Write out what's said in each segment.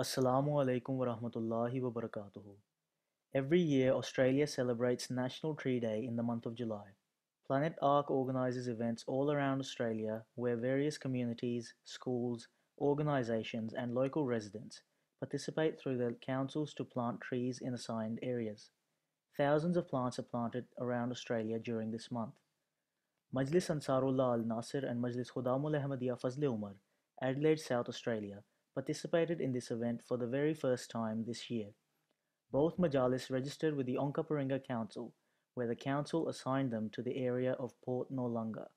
Assalamu alaikum wa rahmatullahi wa barakatuhu. Every year, Australia celebrates National Tree Day in the month of July. Planet Ark organises events all around Australia where various communities, schools, organisations, and local residents participate through their councils to plant trees in assigned areas. Thousands of plants are planted around Australia during this month. Majlis Ansarullah Al Nasir and Majlis Khudamul Ahmadiyya Fazle Umar, Adelaide, South Australia, participated in this event for the very first time this year. Both majalis registered with the Onkaparinga Council, where the council assigned them to the area of Port Noarlunga.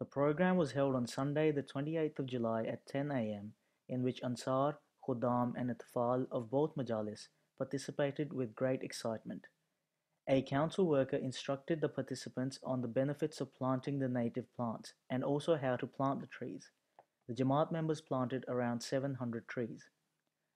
The program was held on Sunday, the 28th of July at 10 am, in which Ansar, Khudam, and Atfal of both majalis participated with great excitement. A council worker instructed the participants on the benefits of planting the native plants and also how to plant the trees. The Jamaat members planted around 700 trees.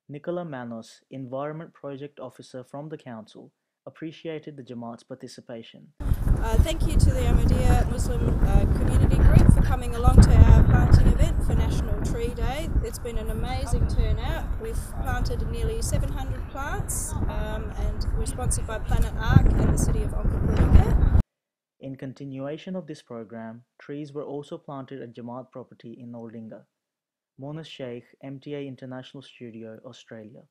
Nikola Manos, Environment Project Officer from the Council, appreciated the Jamaat's participation. Uh, thank you to the Ahmadiyya Muslim uh, Community Group for coming along to our planting event for National Tree Day. It's been an amazing turnout. We've planted nearly 700 plants um, and we're sponsored by Planet Ark and the City of Onkaparinga. In continuation of this program, trees were also planted at Jamaat property in Noarlunga. Monas Sheikh, MTA International Studio, Australia.